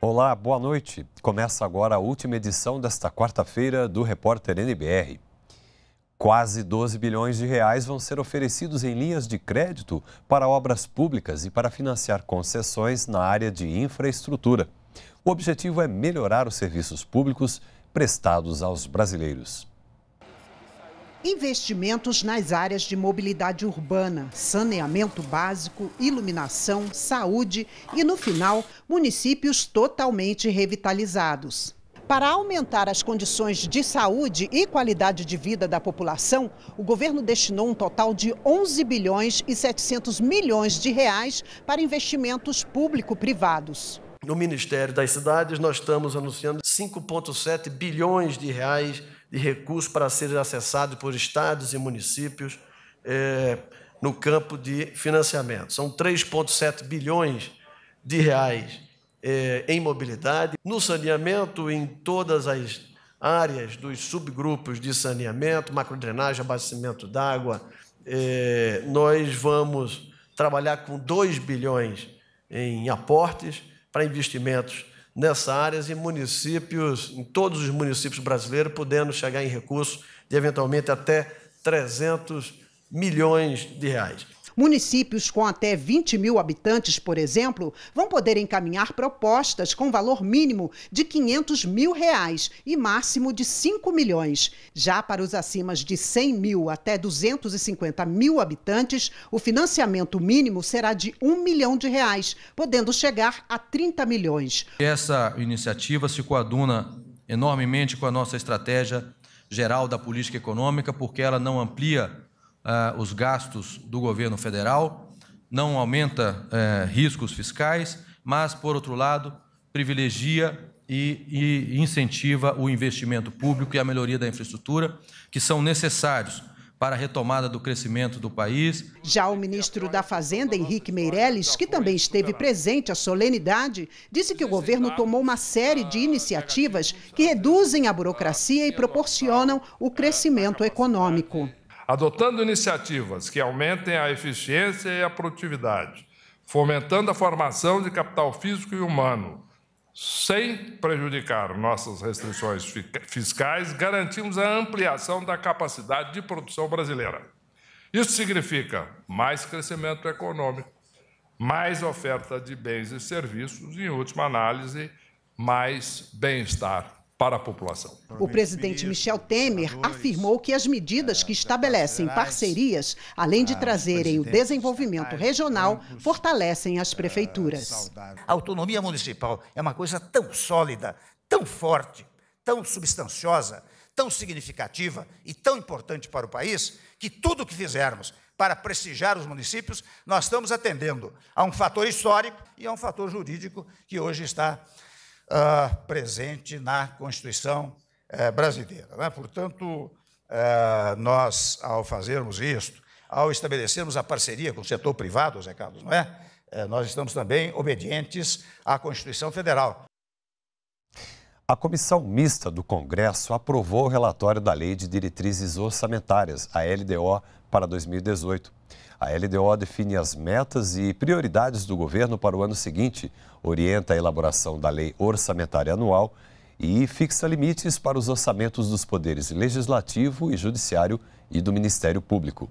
Olá, boa noite. Começa agora a última edição desta quarta-feira do Repórter NBR. Quase 12 bilhões de reais vão ser oferecidos em linhas de crédito para obras públicas e para financiar concessões na área de infraestrutura. O objetivo é melhorar os serviços públicos prestados aos brasileiros investimentos nas áreas de mobilidade urbana, saneamento básico, iluminação, saúde e, no final, municípios totalmente revitalizados. Para aumentar as condições de saúde e qualidade de vida da população, o governo destinou um total de 11 bilhões e 700 milhões de reais para investimentos público-privados. No Ministério das Cidades, nós estamos anunciando 5,7 bilhões de reais de recursos para serem acessados por estados e municípios é, no campo de financiamento. São 3,7 bilhões de reais é, em mobilidade. No saneamento, em todas as áreas dos subgrupos de saneamento, macrodrenagem, abastecimento d'água, é, nós vamos trabalhar com 2 bilhões em aportes para investimentos nessa área e municípios, em todos os municípios brasileiros, podendo chegar em recursos de eventualmente até 300 milhões de reais. Municípios com até 20 mil habitantes, por exemplo, vão poder encaminhar propostas com valor mínimo de 500 mil reais e máximo de 5 milhões. Já para os acima de 100 mil até 250 mil habitantes, o financiamento mínimo será de 1 milhão de reais, podendo chegar a 30 milhões. Essa iniciativa se coaduna enormemente com a nossa estratégia geral da política econômica, porque ela não amplia uh, os gastos do governo federal, não aumenta uh, riscos fiscais, mas, por outro lado, privilegia e, e incentiva o investimento público e a melhoria da infraestrutura, que são necessários para a retomada do crescimento do país. Já o ministro da Fazenda, Henrique Meirelles, que também esteve presente à solenidade, disse que o governo tomou uma série de iniciativas que reduzem a burocracia e proporcionam o crescimento econômico adotando iniciativas que aumentem a eficiência e a produtividade, fomentando a formação de capital físico e humano, sem prejudicar nossas restrições fiscais, garantimos a ampliação da capacidade de produção brasileira. Isso significa mais crescimento econômico, mais oferta de bens e serviços e, em última análise, mais bem-estar para a população. O presidente Michel Temer afirmou que as medidas que estabelecem parcerias, além de trazerem o desenvolvimento regional, fortalecem as prefeituras. A autonomia municipal é uma coisa tão sólida, tão forte, tão substanciosa, tão significativa e tão importante para o país, que tudo o que fizermos para prestigiar os municípios, nós estamos atendendo a um fator histórico e a um fator jurídico que hoje está uh, presente na Constituição uh, brasileira. Né? Portanto, uh, nós, ao fazermos isto, ao estabelecermos a parceria com o setor privado, Zé Carlos, não é? Eh, nós estamos também obedientes à Constituição Federal. A comissão mista do Congresso aprovou o relatório da Lei de Diretrizes Orçamentárias, a LDO, para 2018. A LDO define as metas e prioridades do governo para o ano seguinte, orienta a elaboração da lei orçamentária anual e fixa limites para os orçamentos dos poderes legislativo e judiciário e do Ministério Público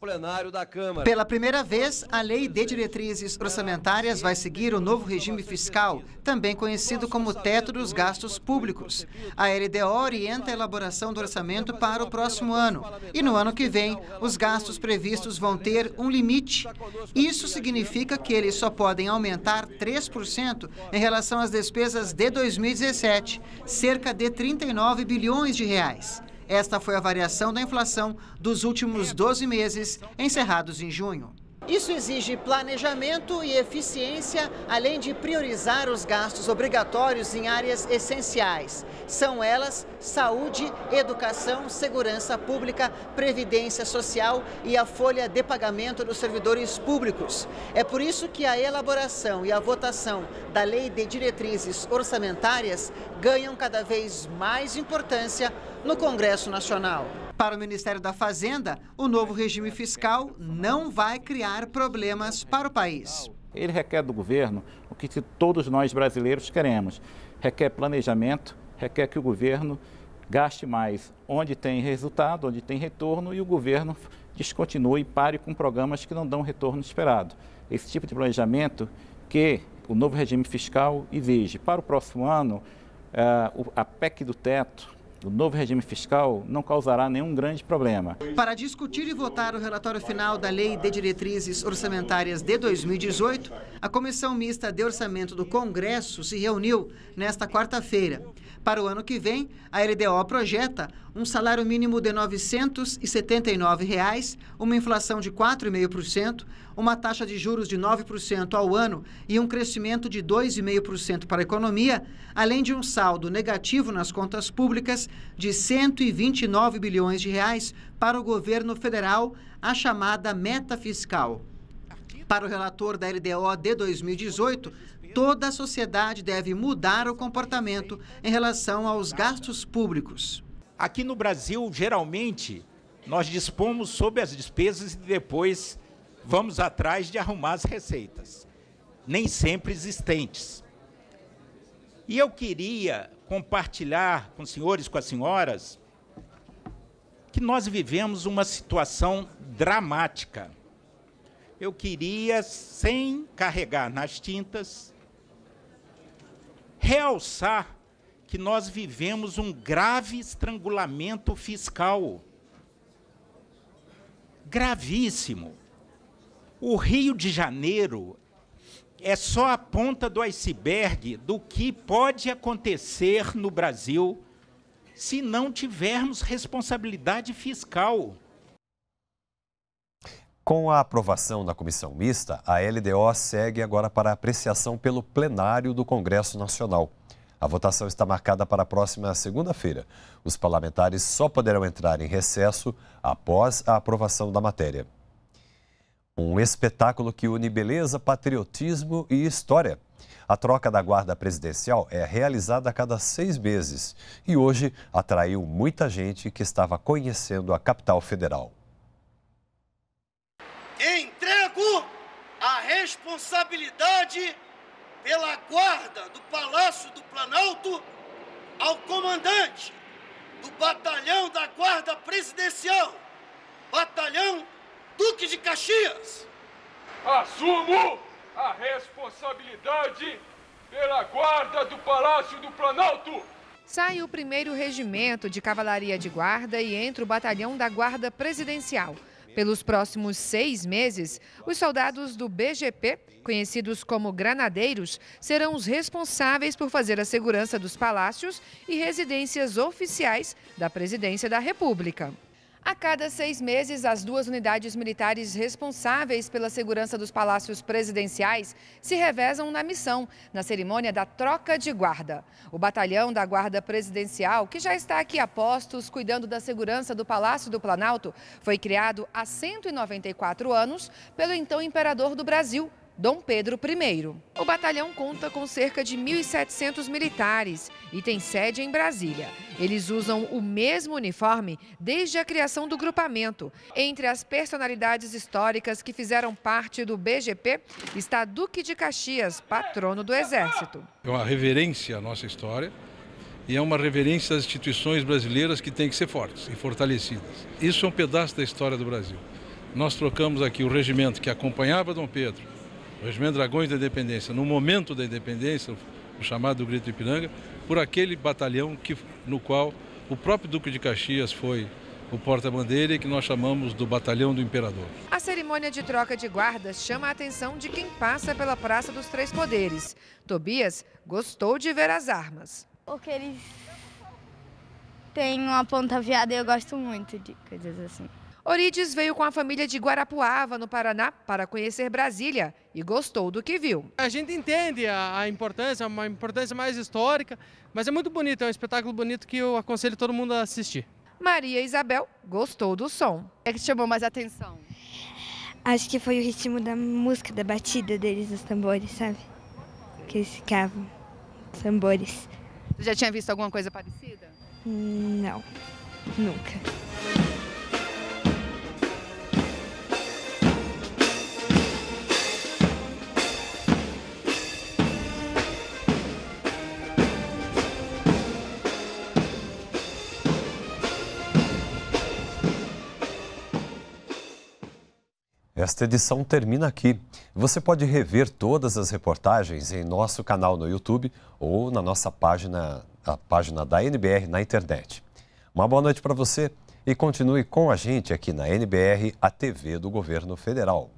plenário da Câmara. Pela primeira vez, a Lei de Diretrizes Orçamentárias vai seguir o novo regime fiscal, também conhecido como Teto dos Gastos Públicos. A LDO orienta a elaboração do orçamento para o próximo ano. E no ano que vem, os gastos previstos vão ter um limite. Isso significa que eles só podem aumentar 3% em relação às despesas de 2017, cerca de 39 bilhões de reais. Esta foi a variação da inflação dos últimos 12 meses, encerrados em junho. Isso exige planejamento e eficiência, além de priorizar os gastos obrigatórios em áreas essenciais. São elas saúde, educação, segurança pública, previdência social e a folha de pagamento dos servidores públicos. É por isso que a elaboração e a votação da Lei de Diretrizes Orçamentárias ganham cada vez mais importância no Congresso Nacional. Para o Ministério da Fazenda, o novo regime fiscal não vai criar problemas para o país. Ele requer do governo o que todos nós brasileiros queremos: requer planejamento, requer que o governo gaste mais onde tem resultado, onde tem retorno e o governo descontinue e pare com programas que não dão o retorno esperado. Esse tipo de planejamento que o novo regime fiscal exige. Para o próximo ano, eh, a PEC do teto, o novo regime fiscal não causará nenhum grande problema. Para discutir e votar o relatório final da Lei de Diretrizes Orçamentárias de 2018, a Comissão Mista de Orçamento do Congresso se reuniu nesta quarta-feira. Para o ano que vem, a LDO projeta um salário mínimo de 979 reais, uma inflação de 4,5%, uma taxa de juros de 9% ao ano e um crescimento de 2,5% para a economia, além de um saldo negativo nas contas públicas de 129 bilhões de reais para o governo federal, a chamada meta fiscal. Para o relator da LDO de 2018, toda a sociedade deve mudar o comportamento em relação aos gastos públicos. Aqui no Brasil, geralmente, nós dispomos sobre as despesas e depois vamos atrás de arrumar as receitas, nem sempre existentes. E eu queria compartilhar com os senhores, com as senhoras, que nós vivemos uma situação dramática. Eu queria, sem carregar nas tintas, realçar que nós vivemos um grave estrangulamento fiscal. Gravíssimo. O Rio de Janeiro é só a ponta do iceberg do que pode acontecer no Brasil se não tivermos responsabilidade fiscal. Com a aprovação da comissão mista, a LDO segue agora para apreciação pelo plenário do Congresso Nacional. A votação está marcada para a próxima segunda-feira. Os parlamentares só poderão entrar em recesso após a aprovação da matéria. Um espetáculo que une beleza, patriotismo e história. A troca da guarda presidencial é realizada a cada seis meses e hoje atraiu muita gente que estava conhecendo a capital federal. Entrego a responsabilidade pela guarda do Palácio do Planalto ao comandante do Batalhão da Guarda Presidencial, Batalhão Duque de Caxias. Assumo a responsabilidade pela guarda do Palácio do Planalto. Sai o primeiro regimento de cavalaria de guarda e entra o batalhão da Guarda Presidencial. Pelos próximos seis meses, os soldados do BGP, conhecidos como granadeiros, serão os responsáveis por fazer a segurança dos palácios e residências oficiais da Presidência da República. A cada seis meses, as duas unidades militares responsáveis pela segurança dos palácios presidenciais se revezam na missão, na cerimônia da troca de guarda. O batalhão da Guarda Presidencial, que já está aqui a postos cuidando da segurança do Palácio do Planalto, foi criado há 194 anos pelo então imperador do Brasil, Dom Pedro I. O batalhão conta com cerca de 1.700 militares e tem sede em Brasília. Eles usam o mesmo uniforme desde a criação do grupamento. Entre as personalidades históricas que fizeram parte do BGP está Duque de Caxias, patrono do Exército. É uma reverência à nossa história e é uma reverência às instituições brasileiras que têm que ser fortes e fortalecidas. Isso é um pedaço da história do Brasil. Nós trocamos aqui o regimento que acompanhava Dom Pedro o Regimento Dragões da Independência, no momento da independência, o chamado Grito de Ipiranga, por aquele batalhão que, no qual o próprio Duque de Caxias foi o porta-bandeira e que nós chamamos do Batalhão do Imperador. A cerimônia de troca de guardas chama a atenção de quem passa pela Praça dos Três Poderes. Tobias gostou de ver as armas. Porque eles têm uma ponta viada e eu gosto muito de coisas assim. Orides veio com a família de Guarapuava, no Paraná, para conhecer Brasília e gostou do que viu. A gente entende a, a importância, uma importância mais histórica, mas é muito bonito, é um espetáculo bonito que eu aconselho todo mundo a assistir. Maria Isabel gostou do som. É que chamou mais atenção? Acho que foi o ritmo da música, da batida deles, os tambores, sabe? Que eles ficavam, tambores. Você já tinha visto alguma coisa parecida? Não, nunca. Esta edição termina aqui. Você pode rever todas as reportagens em nosso canal no YouTube ou na nossa página, a página da NBR na internet. Uma boa noite para você e continue com a gente aqui na NBR, a TV do Governo Federal.